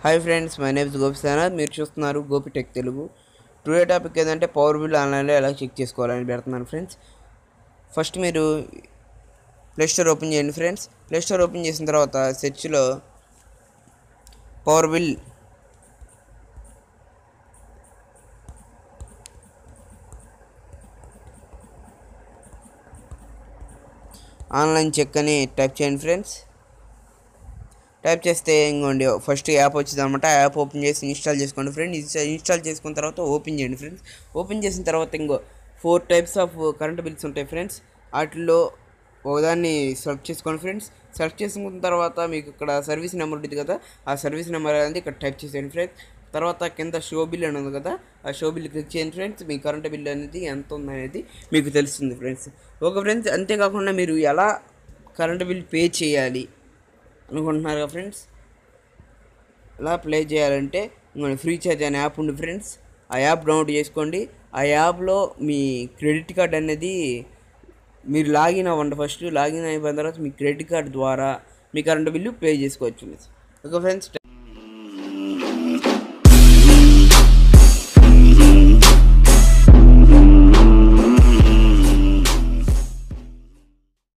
Hi friends my name's గోపిస్తానా మీరు చూస్తున్నారు Gopi tech Telugu today topic ఏంటంటే పవర్ బిల్ ఆన్లైన్లో ఎలా చెక్ చేసుకోవాలని పెడుతున్నాను ఫ్రెండ్స్ ఫస్ట్ మీరు ప్లే స్టోర్ ఓపెన్ చేయండి ఫ్రెండ్స్ ప్లే స్టోర్ ఓపెన్ చేసిన తర్వాత సెర్చ్లో పవర్ బిల్ ఆన్లైన్ చెక్ అని టైప్ చేయండి ఫ్రెండ్స్ టైప్ చేస్తే ఇంకోండి ఫస్ట్ యాప్ వచ్చింది అనమాట యాప్ ఓపెన్ చేసి ఇన్స్టాల్ చేసుకోండి ఫ్రెండ్ ఇన్స్టాల్ చేసుకున్న తర్వాత ఓపెన్ చేయండి ఫ్రెండ్స్. ఓపెన్ చేసిన తర్వాత ఇంకో four types of current bills ఉంటాయి ఫ్రెండ్స్. వాటిలో ఒకదాన్ని సెలెక్ట్ చేసుకోండి ఫ్రెండ్స్. సెలెక్ట్ చేసుకున్న తర్వాత మీకు ఇక్కడ సర్వీస్ నెంబర్ ఉంటుంది కదా ఆ సర్వీస్ నెంబర్ అనేది ఇక్కడ టైప్ చేసేయండి ఫ్రెండ్స్. తర్వాత కింద షో బిల్ అని ఉంది కదా ఆ షో బిల్ క్లిక్ చేయండి ఫ్రెండ్స్. మీ కరెంట్ బిల్ అనేది ఎంత ఉంది అనేది మీకు తెలుస్తుంది ఫ్రెండ్స్. ఓకే ఫ్రెండ్స్ అంతేకాకుండా మీరు ఎలా కరెంట్ బిల్ పే చేయాలి? అనుకుంటున్నారు కదా ఫ్రెండ్స్? ఎలా ప్లే చేయాలంటే మన ఫ్రీ ఛార్జ్ అనే యాప్ ఉంది ఫ్రెండ్స్. ఆ యాప్ డౌన్లోడ్ చేసుకోండి. ఆ యాప్లో మీ క్రెడిట్ కార్డ్ అనేది మీరు లాగిన్ అవ్వండి ఫస్ట్ లాగిన్ అయిపోయిన తర్వాత మీ క్రెడిట్ కార్డ్ ద్వారా మీ కరెంట్ బిల్లు పే చేసుకోవచ్చు. Okay friends?